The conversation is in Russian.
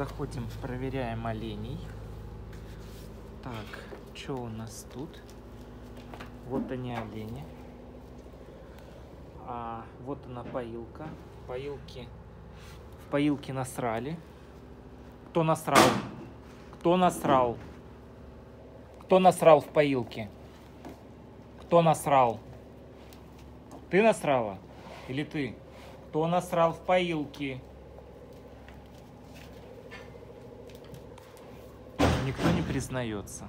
заходим, проверяем оленей. Так, что у нас тут? Вот они олени. А вот она поилка. Поилки. В поилке насрали. Кто насрал? Кто насрал? Кто насрал в поилке? Кто насрал? Ты насрала? Или ты? Кто насрал в поилке? Никто не признается.